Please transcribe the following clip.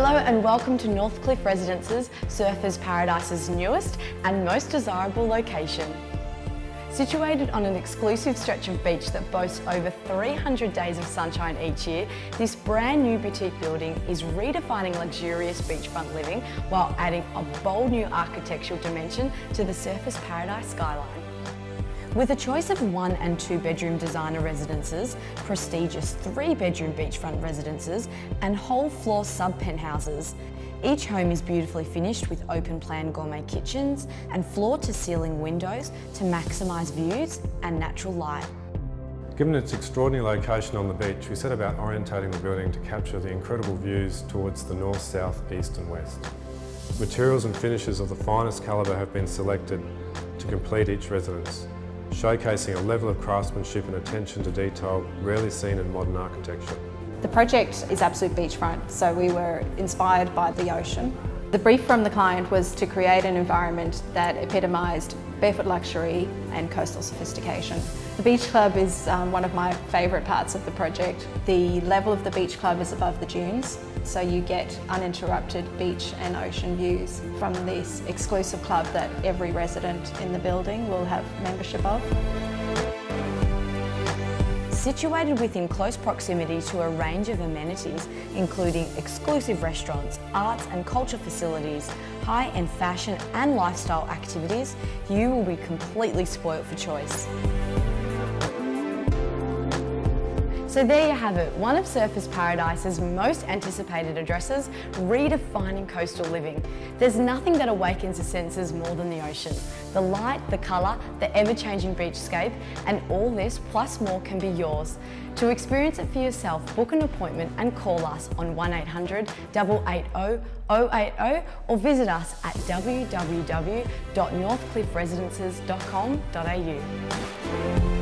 Hello and welcome to Northcliffe Residences, Surfers Paradise's newest and most desirable location. Situated on an exclusive stretch of beach that boasts over 300 days of sunshine each year, this brand new boutique building is redefining luxurious beachfront living while adding a bold new architectural dimension to the Surfers Paradise skyline. With a choice of one and two bedroom designer residences, prestigious three bedroom beachfront residences and whole floor sub penthouses, each home is beautifully finished with open plan gourmet kitchens and floor to ceiling windows to maximise views and natural light. Given its extraordinary location on the beach, we set about orientating the building to capture the incredible views towards the north, south, east and west. Materials and finishes of the finest calibre have been selected to complete each residence showcasing a level of craftsmanship and attention to detail rarely seen in modern architecture. The project is absolute beachfront, so we were inspired by the ocean. The brief from the client was to create an environment that epitomised barefoot luxury and coastal sophistication. The beach club is um, one of my favourite parts of the project. The level of the beach club is above the dunes, so you get uninterrupted beach and ocean views from this exclusive club that every resident in the building will have membership of. Situated within close proximity to a range of amenities, including exclusive restaurants, arts and culture facilities, high-end fashion and lifestyle activities, you will be completely spoilt for choice. So there you have it, one of Surfers Paradise's most anticipated addresses, redefining coastal living. There's nothing that awakens the senses more than the ocean. The light, the colour, the ever-changing beachscape, and all this plus more can be yours. To experience it for yourself, book an appointment and call us on 1800 880 080 or visit us at www.northcliffresidences.com.au.